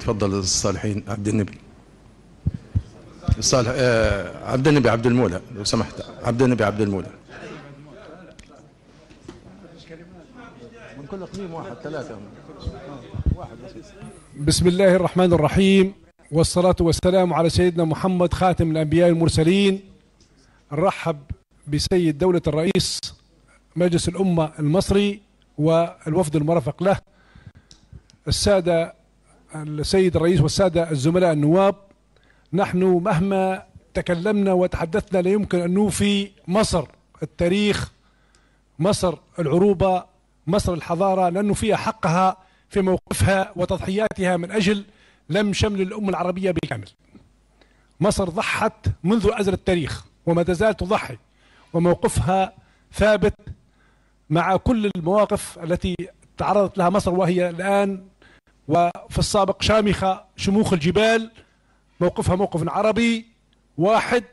تفضل الصالحين عبد النبي. صالح آه عبد النبي عبد المولى لو سمحت. عبد النبي عبد المولى. من كل اقليم واحد ثلاثة. واحد بسم الله الرحمن الرحيم والصلاة والسلام على سيدنا محمد خاتم الأنبياء المرسلين. نرحب بسيد دولة الرئيس مجلس الأمة المصري والوفد المرافق له السادة السيد الرئيس والسادة الزملاء النواب نحن مهما تكلمنا وتحدثنا لا يمكن أن نوفي مصر التاريخ مصر العروبة مصر الحضارة لأنه فيها حقها في موقفها وتضحياتها من أجل لم شمل الأمة العربية بالكامل. مصر ضحت منذ أزل التاريخ وما تزال تضحي وموقفها ثابت مع كل المواقف التي تعرضت لها مصر وهي الآن وفي السابق شامخة شموخ الجبال موقفها موقف عربي واحد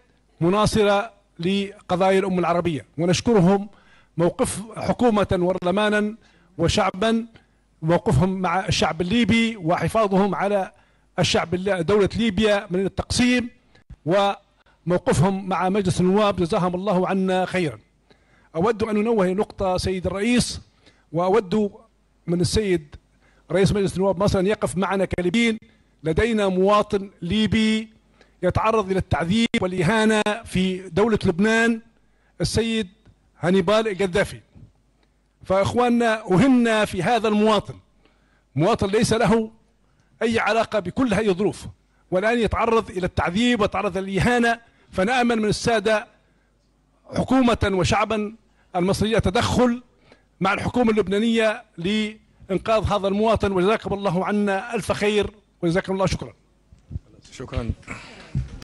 مناصرة لقضايا الأمة العربية. ونشكرهم موقف حكومة وبرلمانا وشعبا موقفهم مع الشعب الليبي وحفاظهم على الشعب دولة ليبيا من التقسيم وموقفهم مع مجلس النواب جزاهم الله عنا خيرا. أود أن أنوه نقطة سيد الرئيس وأود من السيد رئيس مجلس النواب مصر أن يقف معنا كليبيين لدينا مواطن ليبي يتعرض إلى التعذيب والإهانة في دولة لبنان السيد هانيبال القذافي. فإخواننا أهمنا في هذا المواطن. مواطن ليس له أي علاقة بكل هذه الظروف. والآن يتعرض إلى التعذيب ويتعرض إلى الإهانة فنأمل من السادة حكومة وشعبا المصرية تدخل مع الحكومة اللبنانية لإنقاذ هذا المواطن وجزاكم الله عنا ألف خير وجزاكم الله شكرا. شكرا.